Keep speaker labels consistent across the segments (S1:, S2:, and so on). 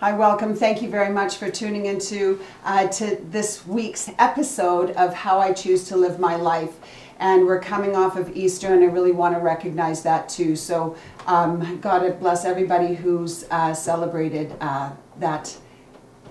S1: Hi, welcome. Thank you very much for tuning into uh, to this week's episode of How I Choose to Live My Life. And we're coming off of Easter, and I really want to recognize that too. So, um, God bless everybody who's uh, celebrated uh, that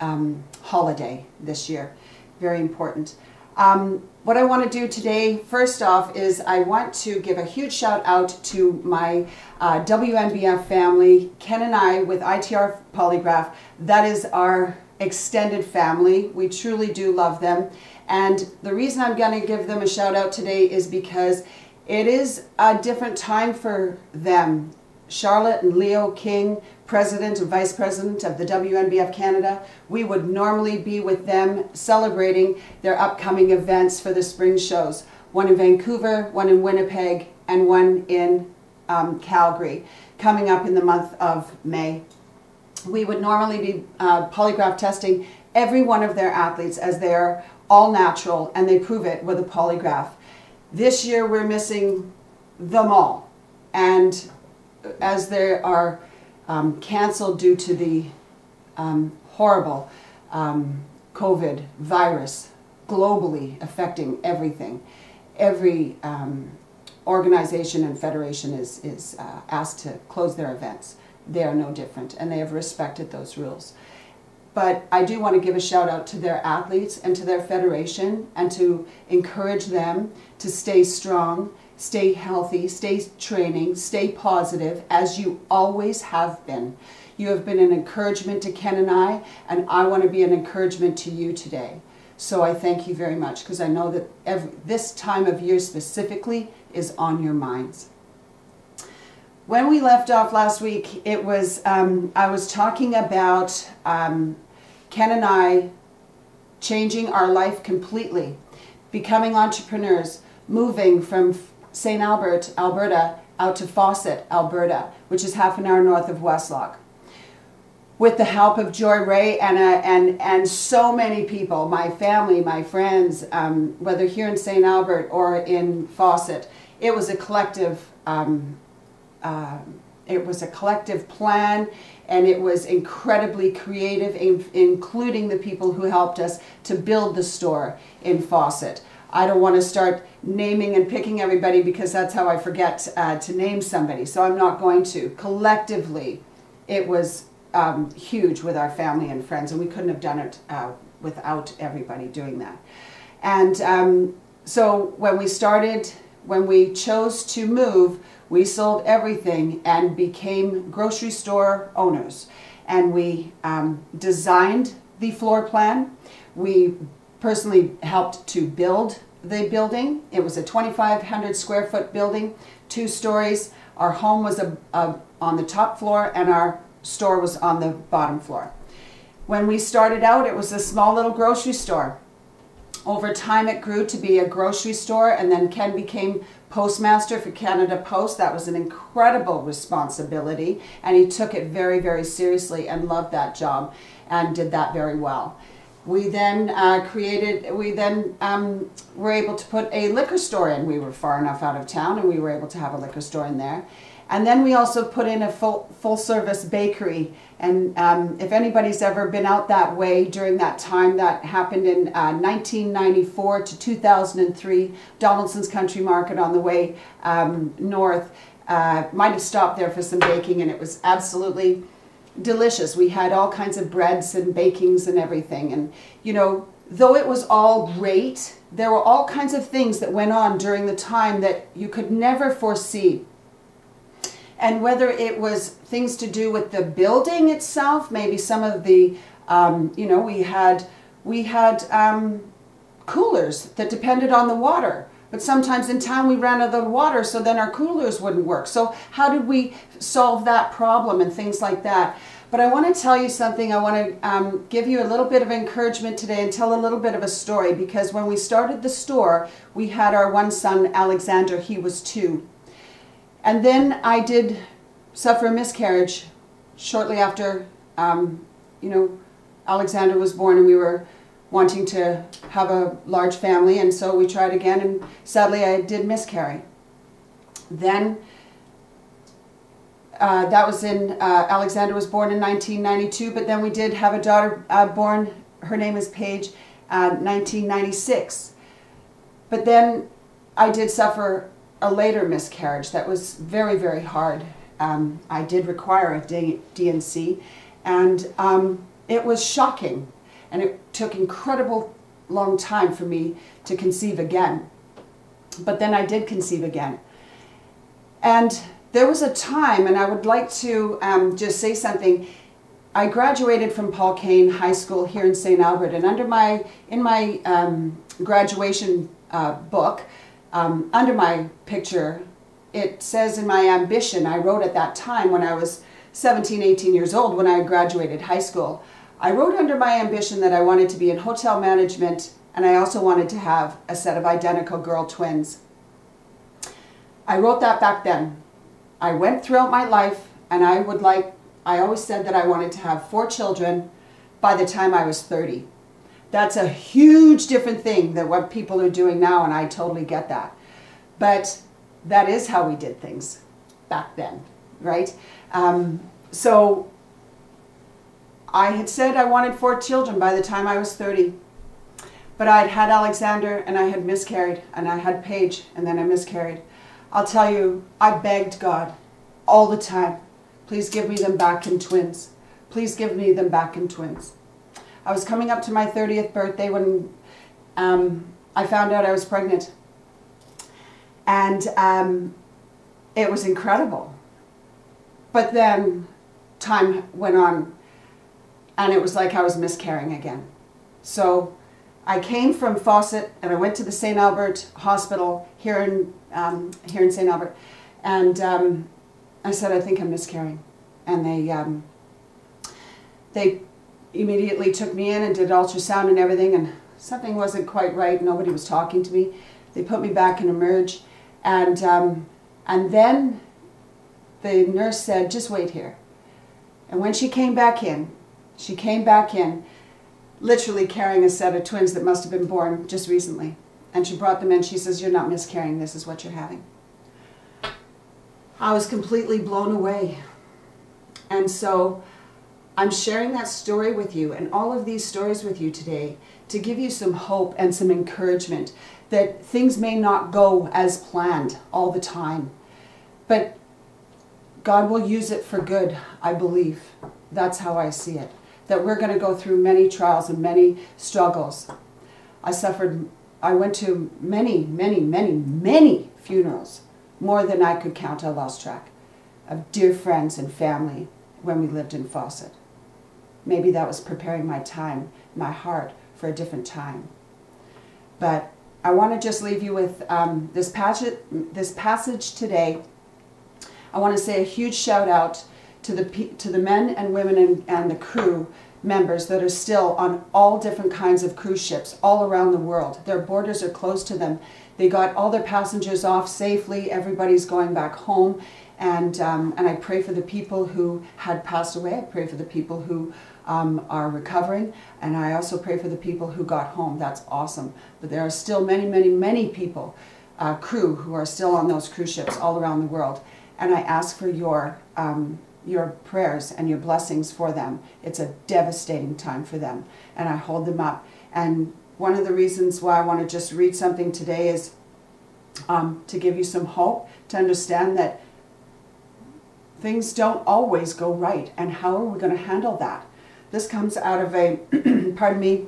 S1: um, holiday this year. Very important. Um, what I want to do today, first off, is I want to give a huge shout out to my uh, WNBF family, Ken and I with ITR Polygraph. That is our extended family. We truly do love them. And the reason I'm going to give them a shout out today is because it is a different time for them. Charlotte and Leo King president and vice president of the WNBF Canada. We would normally be with them celebrating their upcoming events for the spring shows. One in Vancouver, one in Winnipeg, and one in um, Calgary, coming up in the month of May. We would normally be uh, polygraph testing every one of their athletes as they're all natural and they prove it with a polygraph. This year we're missing them all. And as they are um, canceled due to the um, horrible um, COVID virus globally affecting everything. Every um, organization and federation is, is uh, asked to close their events. They are no different, and they have respected those rules. But I do want to give a shout out to their athletes and to their federation and to encourage them to stay strong stay healthy, stay training, stay positive, as you always have been. You have been an encouragement to Ken and I, and I want to be an encouragement to you today. So I thank you very much because I know that every, this time of year specifically is on your minds. When we left off last week, it was um, I was talking about um, Ken and I changing our life completely, becoming entrepreneurs, moving from St. Albert, Alberta, out to Fawcett, Alberta, which is half an hour north of Westlock. With the help of Joy Ray and, uh, and, and so many people, my family, my friends, um, whether here in St. Albert or in Fawcett, it was a collective, um, uh, it was a collective plan and it was incredibly creative, in, including the people who helped us to build the store in Fawcett. I don't want to start naming and picking everybody because that's how I forget uh, to name somebody. So I'm not going to. Collectively, it was um, huge with our family and friends, and we couldn't have done it uh, without everybody doing that. And um, so when we started, when we chose to move, we sold everything and became grocery store owners. And we um, designed the floor plan. We personally helped to build the building. It was a 2,500 square foot building, two stories. Our home was a, a, on the top floor and our store was on the bottom floor. When we started out, it was a small little grocery store. Over time, it grew to be a grocery store, and then Ken became postmaster for Canada Post. That was an incredible responsibility, and he took it very, very seriously and loved that job and did that very well. We then uh, created, we then um, were able to put a liquor store in. We were far enough out of town and we were able to have a liquor store in there. And then we also put in a full, full service bakery. And um, if anybody's ever been out that way during that time, that happened in uh, 1994 to 2003, Donaldson's Country Market on the way um, north. Uh, might have stopped there for some baking and it was absolutely delicious. We had all kinds of breads and bakings and everything. And, you know, though it was all great, there were all kinds of things that went on during the time that you could never foresee. And whether it was things to do with the building itself, maybe some of the, um, you know, we had, we had um, coolers that depended on the water. But sometimes in town we ran out of water, so then our coolers wouldn't work. So how did we solve that problem and things like that? But I want to tell you something. I want to um, give you a little bit of encouragement today and tell a little bit of a story because when we started the store, we had our one son, Alexander. He was two. And then I did suffer a miscarriage shortly after, um, you know, Alexander was born and we were wanting to have a large family, and so we tried again, and sadly I did miscarry. Then uh, that was in, uh, Alexander was born in 1992, but then we did have a daughter uh, born, her name is Paige, uh, 1996. But then I did suffer a later miscarriage that was very, very hard. Um, I did require a D- DNC, and um, it was shocking. And it took incredible long time for me to conceive again. But then I did conceive again. And there was a time, and I would like to um, just say something. I graduated from Paul Kane High School here in St. Albert, and under my in my um, graduation uh, book, um, under my picture, it says in my ambition. I wrote at that time when I was 17, 18 years old when I graduated high school. I wrote under my ambition that I wanted to be in hotel management, and I also wanted to have a set of identical girl twins. I wrote that back then. I went throughout my life and I would like, I always said that I wanted to have four children by the time I was 30. That's a huge different thing than what people are doing now, and I totally get that. But that is how we did things back then, right? Um, so I had said I wanted four children by the time I was 30. But I'd had Alexander and I had miscarried, and I had Paige and then I miscarried. I'll tell you, I begged God all the time, please give me them back in twins. Please give me them back in twins. I was coming up to my 30th birthday when um, I found out I was pregnant. And um, it was incredible. But then time went on and it was like I was miscarrying again. So I came from Fawcett and I went to the St. Albert Hospital here in, um, here in St. Albert. And um, I said, I think I'm miscarrying. And they, um, they immediately took me in and did ultrasound and everything. And something wasn't quite right. Nobody was talking to me. They put me back in Emerge. And, um, and then the nurse said, just wait here. And when she came back in, she came back in literally carrying a set of twins that must have been born just recently. And she brought them in. She says, You're not miscarrying, this is what you're having. I was completely blown away. And so I'm sharing that story with you and all of these stories with you today to give you some hope and some encouragement that things may not go as planned all the time. But God will use it for good, I believe. That's how I see it that we're going to go through many trials and many struggles. I suffered, I went to many, many, many, many funerals, more than I could count. I lost track of dear friends and family when we lived in Fawcett. Maybe that was preparing my time, my heart for a different time. But I want to just leave you with um, this, passage, this passage today. I want to say a huge shout out to the, to the men and women and, and the crew members that are still on all different kinds of cruise ships all around the world. Their borders are closed to them. They got all their passengers off safely. Everybody's going back home. And, um, and I pray for the people who had passed away. I pray for the people who um, are recovering. And I also pray for the people who got home. That's awesome. But there are still many, many, many people, uh, crew, who are still on those cruise ships all around the world. And I ask for your um, your prayers and your blessings for them. It's a devastating time for them, and I hold them up. And one of the reasons why I want to just read something today is um, to give you some hope, to understand that things don't always go right, and how are we going to handle that? This comes out of a, pardon me,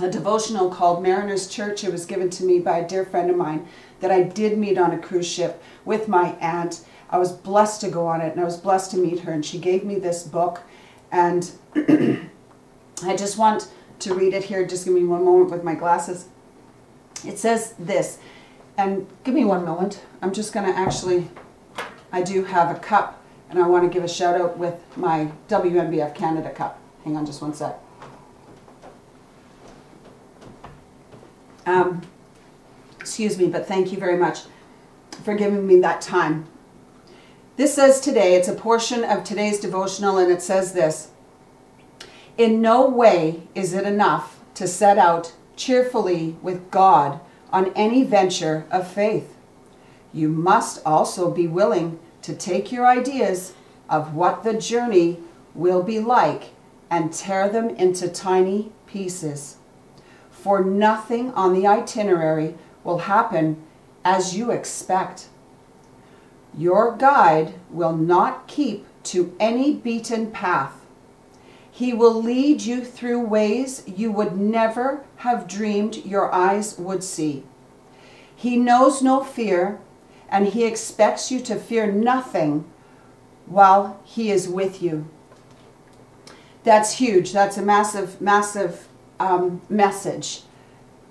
S1: a devotional called Mariner's Church. It was given to me by a dear friend of mine that I did meet on a cruise ship with my aunt I was blessed to go on it and I was blessed to meet her and she gave me this book and I just want to read it here. Just give me one moment with my glasses. It says this, and give me one moment. I'm just going to actually, I do have a cup and I want to give a shout out with my WNBF Canada cup. Hang on just one sec. Um, excuse me, but thank you very much for giving me that time this says today, it's a portion of today's devotional, and it says this In no way is it enough to set out cheerfully with God on any venture of faith. You must also be willing to take your ideas of what the journey will be like and tear them into tiny pieces. For nothing on the itinerary will happen as you expect. Your guide will not keep to any beaten path. He will lead you through ways you would never have dreamed your eyes would see. He knows no fear, and he expects you to fear nothing while he is with you. That's huge. That's a massive, massive um, message.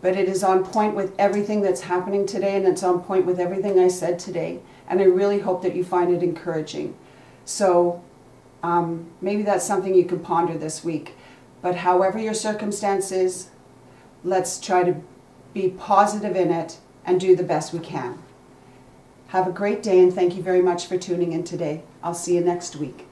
S1: But it is on point with everything that's happening today, and it's on point with everything I said today. And I really hope that you find it encouraging. So um, maybe that's something you can ponder this week. But however your circumstances, let's try to be positive in it and do the best we can. Have a great day and thank you very much for tuning in today. I'll see you next week.